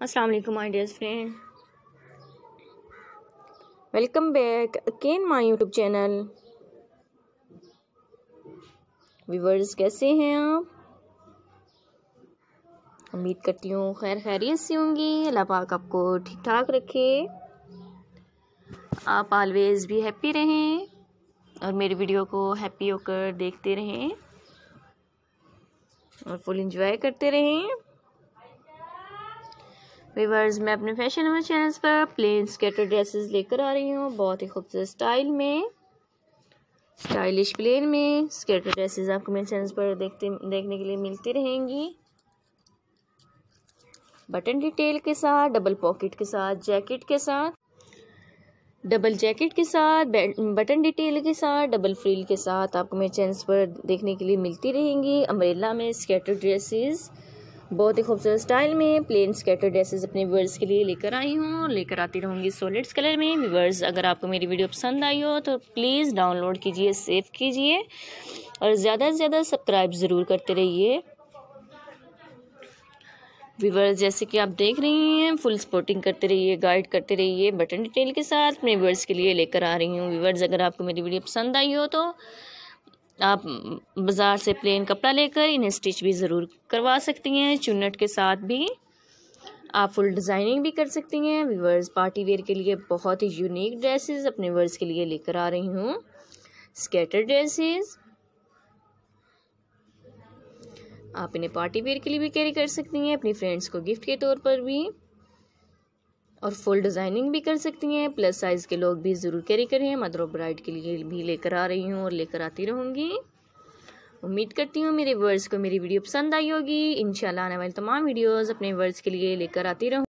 अस्सलाम वालेकुम my dear friend welcome back again my YouTube channel viewers कैसे हैं आप? उम्मीद करती हूँ खैर खैरियत से होंगी। अल्लाह पाक आपको ठीक ठाक रखे। आप ऑलवेज भी हैप्पी रहें और मेरी वीडियो को हैप्पी होकर देखते रहें और फुल इंजॉय करते रहें। वीवर्स मैं अपने फ़ैशन अमर चैनल्स पर प्लेन स्केटर ड्रेसेस लेकर आ रही हूँ। बहुत ही खूबसूरत स्टाइल में स्टाइलिश प्लेन में स्केटर ड्रेसेस आपको मेरे चैनल्स पर देखते, देखने के लिए मिलती रहेंगी। बटन डिटेल के साथ डबल पॉकेट के साथ जैकेट के साथ डबल जैकेट के साथ बटन डिटेल के साथ डबल फ्रिल के साथ आपको मेरे चैनल्स पर देखने के लिए मिलती रहेंगी। अम्ब्रेला में स्केटर ड्रेसेस बहुत ही खूबसूरत स्टाइल में प्लेन स्केटर ड्रेसेस अपने व्यूवर्स के लिए लेकर आई हूँ। और लेकर आती रहूँगी सॉलिड्स कलर में। व्यूवर्स अगर आपको मेरी वीडियो पसंद आई हो तो प्लीज़ डाउनलोड कीजिए सेव कीजिए और ज़्यादा से ज़्यादा सब्सक्राइब ज़रूर करते रहिए। व्यूवर्स जैसे कि आप देख रही हैं फुल सपोर्टिंग करते रहिए गाइड करते रहिए बटन डिटेल के साथ अपने व्यूवर्स के लिए लेकर आ रही हूँ। व्यूवर्स अगर आपको मेरी वीडियो पसंद आई हो तो आप बाज़ार से प्लेन कपड़ा लेकर इन्हें स्टिच भी ज़रूर करवा सकती हैं, चुन्नट के साथ भी। आप फुल डिज़ाइनिंग भी कर सकती हैं विवर्स पार्टी वेयर के लिए बहुत ही यूनिक ड्रेसेस अपने वर्स के लिए लेकर आ रही हूँ। स्केटर ड्रेसेस आप इन्हें पार्टी वेयर के लिए भी कैरी कर सकती हैं, अपनी फ्रेंड्स को गिफ्ट के तौर पर भी। और फुल डिज़ाइनिंग भी कर सकती हैं प्लस साइज़ के लोग भी ज़रूर कैरी करें मदर ऑफ़ ब्राइड के लिए भी लेकर आ रही हूँ और लेकर आती रहूँगी। उम्मीद करती हूँ मेरे वर्ड्स को मेरी वीडियो पसंद आई होगी। इंशाल्लाह आने वाली तमाम वीडियोस अपने वर्ड्स के लिए लेकर आती रहूँ।